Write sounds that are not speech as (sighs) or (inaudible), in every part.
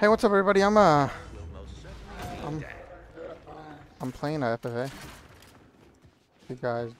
Hey, what's up, everybody? I'm uh, Will most certainly I'm. I'm playing uh, FFA. You guys,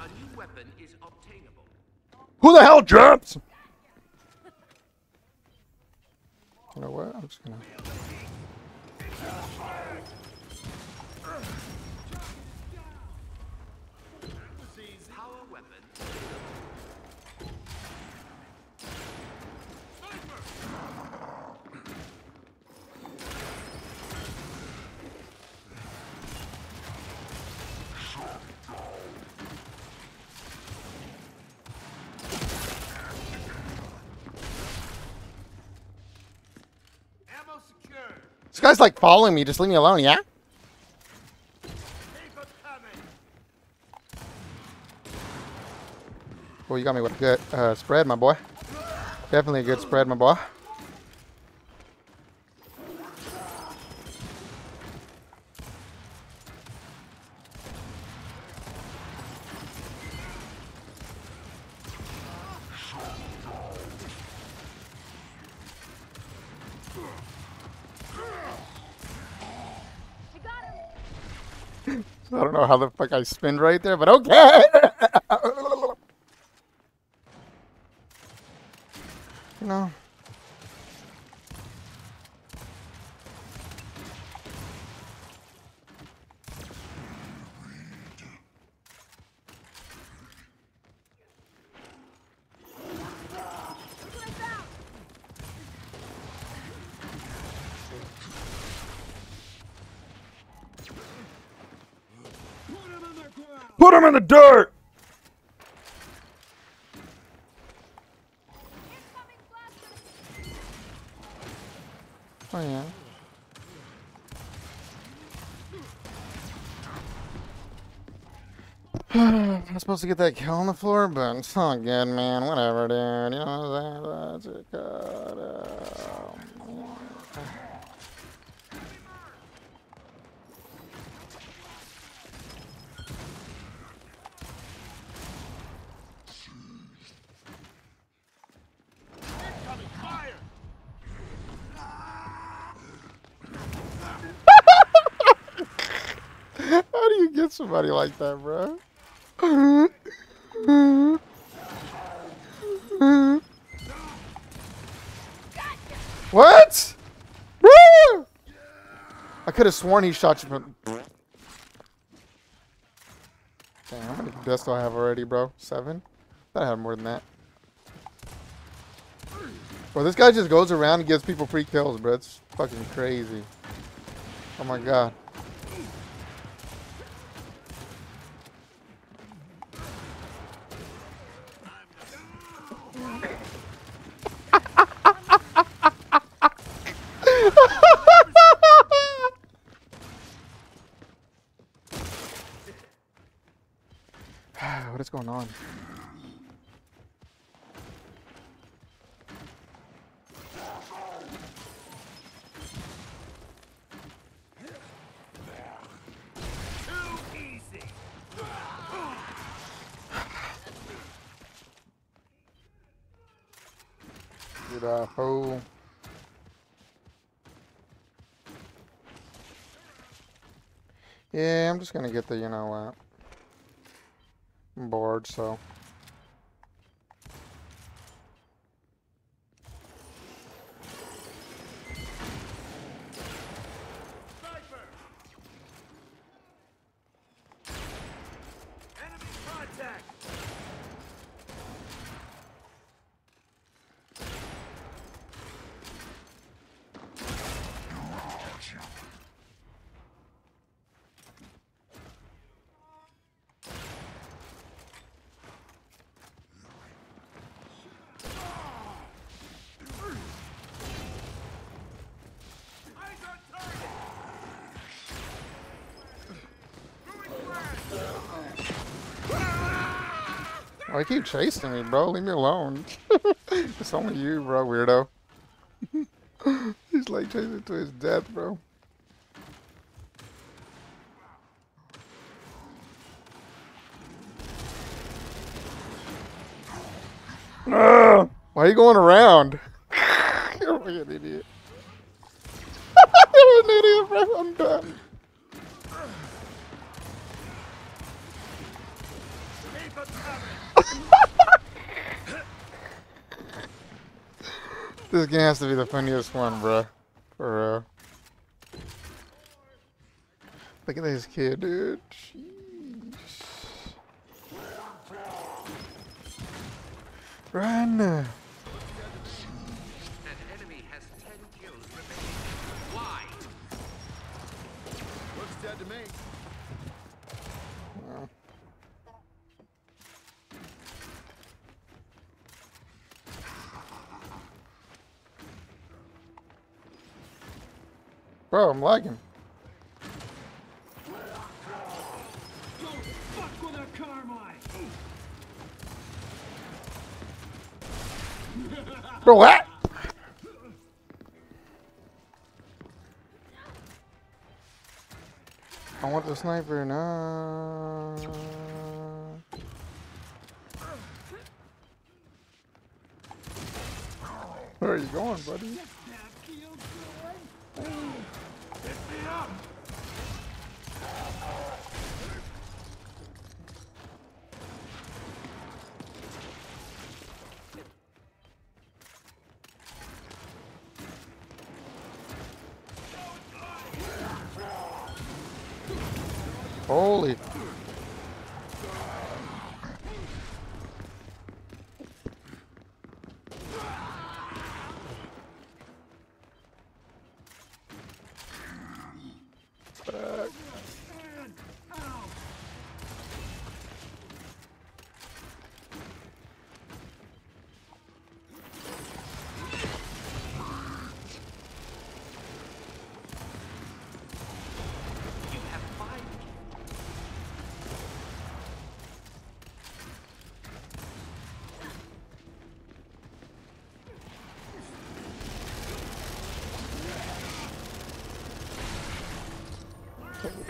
A new weapon is obtainable. who the hell jumps? (laughs) You know what? I'm just gonna. Guy's like following me. Just leave me alone, yeah? Well, you got me with a good uh, spread, my boy. Definitely a good spread, my boy. I don't how the fuck I spin right there, but okay. (laughs) you know. Him in the dirt. Oh yeah. (sighs) I'm supposed to get that kill on the floor, but it's not good, man. Whatever, dude. You know what I'm saying? That's it. You get somebody like that, bro? What? Woo! I could have sworn he shot you from. Damn, how many deaths do I have already, bro? Seven? I thought I had more than that. Bro, this guy just goes around and gives people free kills, bro. It's fucking crazy. Oh my god. what is going on? Too easy. Good uh, fool. Yeah, I'm just gonna get the, you know what. I'm bored, so. Why keep chasing me, bro? Leave me alone. (laughs) it's only you, bro, weirdo. (laughs) He's like chasing to his death, bro. Why are you going around? (laughs) You're an idiot. I'm an idiot, bro. I'm done. Keep it coming. (laughs) This game has to be the funniest one, bro. For real. Look at this kid, dude. Jeez. Run. Bro, I'm lagging. Bro, what? I want the sniper now. Where are you going, buddy? Holy.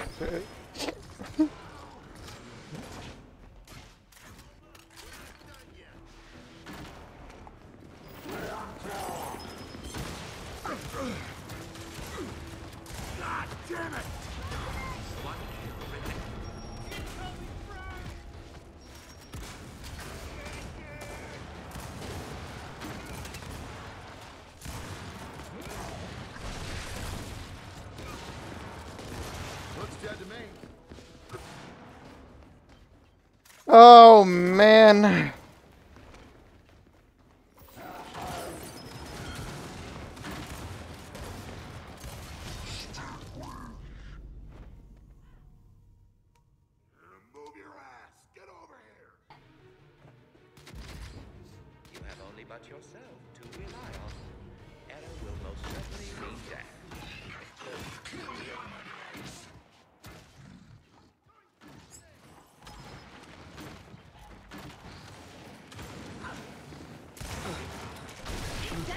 Okay. Oh, have man. but yourself to rely on. Error will most certainly mean death.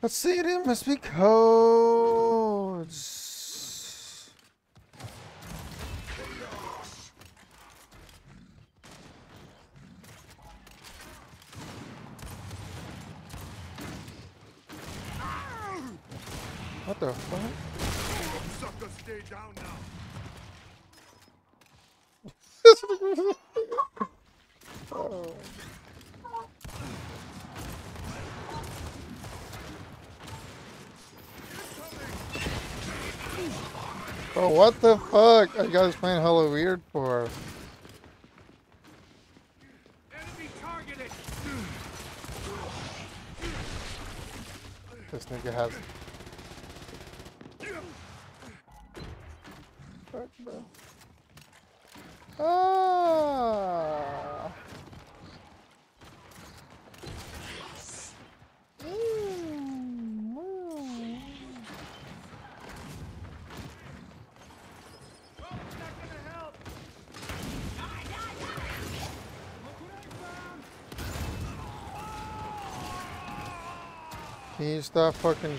Let's see, it must be codes. What the fuck? Stay down now. oh. What the fuck? Are you guys playing hella weird for? This nigga has. Fuck, bro. Ah. Can you stop fucking?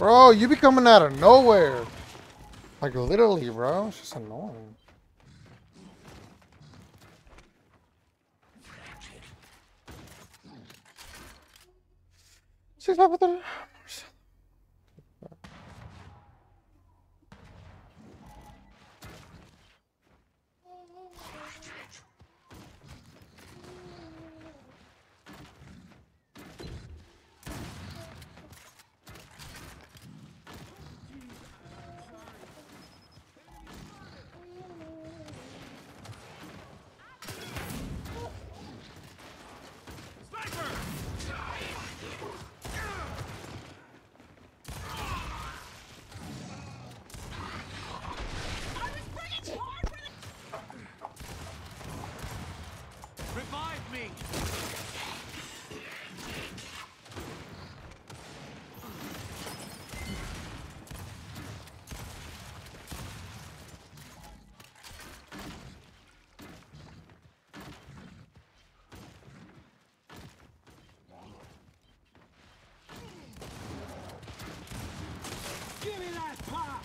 Bro, you be coming out of nowhere. Like literally, bro. It's just annoying. Six five three. Sniper! Revive me! Give me that pop!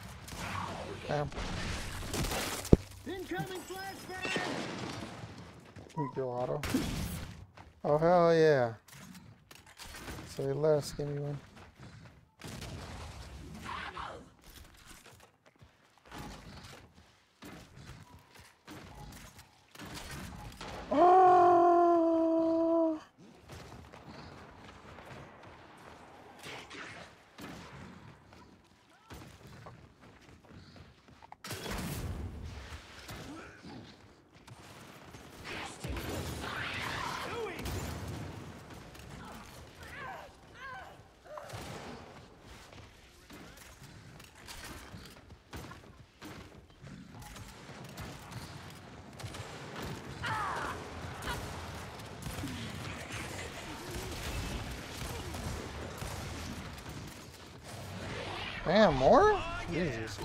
Damn. Incoming flashbang! Go auto. Oh hell yeah. Say less, give me one. Damn, more? Jesus.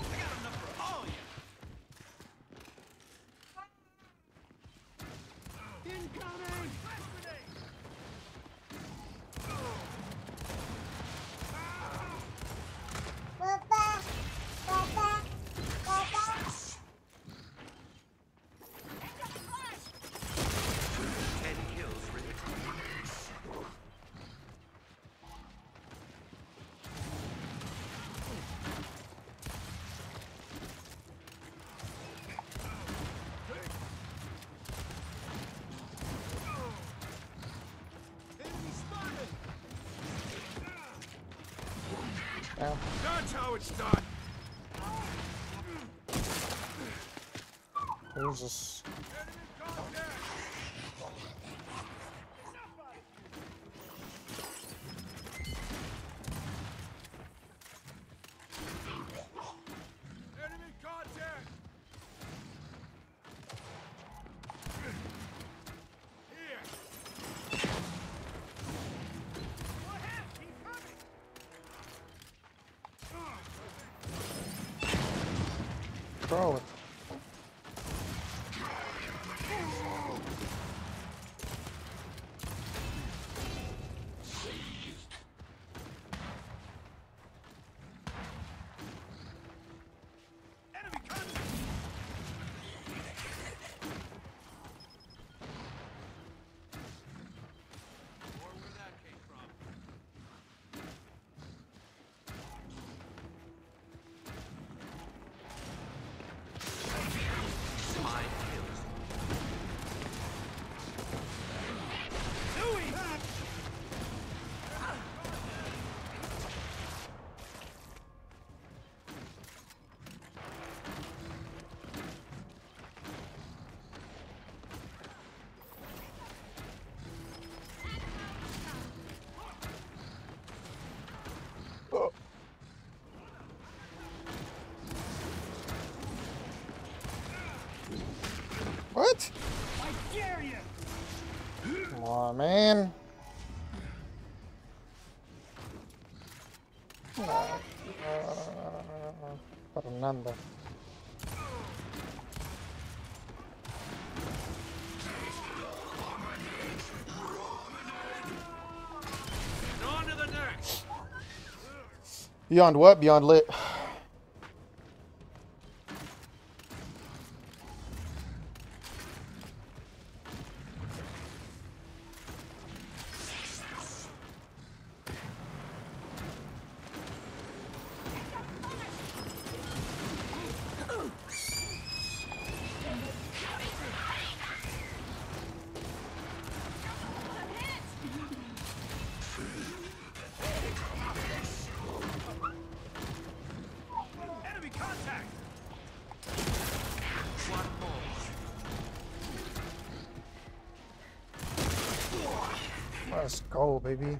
Damn. That's how it's done! Jesus. Enemy Bro, Come on, man. Fernanda. And on to the next! Beyond what? Beyond lit. Let's go, baby.